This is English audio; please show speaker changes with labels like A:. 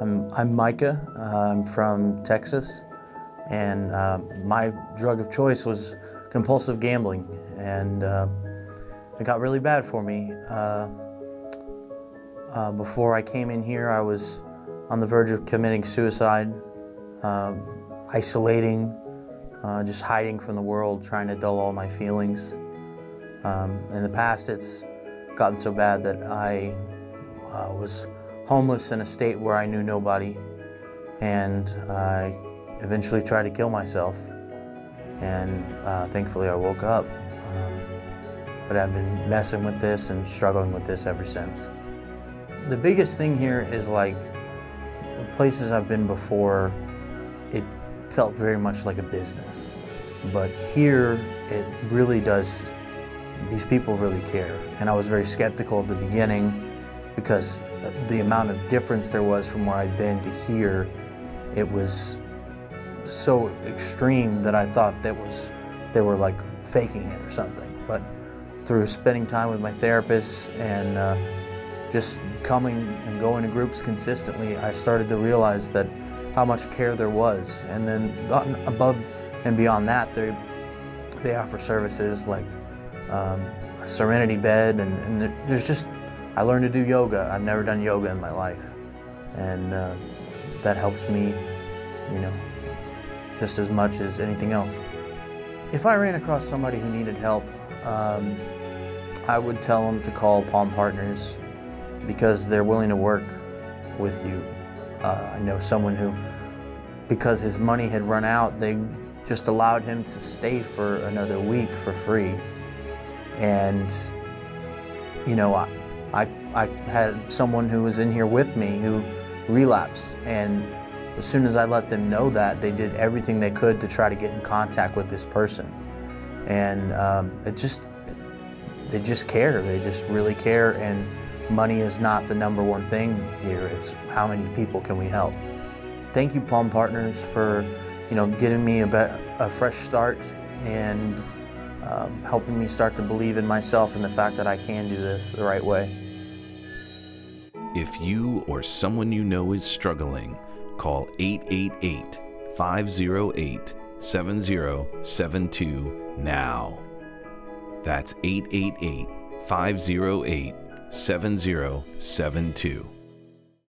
A: I'm, I'm Micah. Uh, I'm from Texas, and uh, my drug of choice was compulsive gambling, and uh, it got really bad for me. Uh, uh, before I came in here, I was on the verge of committing suicide, um, isolating, uh, just hiding from the world, trying to dull all my feelings. Um, in the past, it's gotten so bad that I was homeless in a state where I knew nobody, and I eventually tried to kill myself. And uh, thankfully, I woke up. Um, but I've been messing with this and struggling with this ever since. The biggest thing here is like the places I've been before, it felt very much like a business. But here, it really does, these people really care. And I was very skeptical at the beginning because the amount of difference there was from where I'd been to here, it was so extreme that I thought that was they were like faking it or something. But through spending time with my therapist and uh, just coming and going to groups consistently, I started to realize that how much care there was. And then above and beyond that, they they offer services like um, a Serenity bed, and, and there's just I learned to do yoga. I've never done yoga in my life. And uh, that helps me, you know, just as much as anything else. If I ran across somebody who needed help, um, I would tell them to call Palm Partners because they're willing to work with you. Uh, I know someone who, because his money had run out, they just allowed him to stay for another week for free. And, you know, I, I, I had someone who was in here with me who relapsed and as soon as I let them know that, they did everything they could to try to get in contact with this person. And um, it just, they just care. They just really care. And money is not the number one thing here. It's how many people can we help. Thank you, Palm Partners, for you know getting me a, a fresh start and um, helping me start to believe in myself and the fact that I can do this the right way.
B: If you or someone you know is struggling, call 888 508 7072 now. That's 888 508 7072.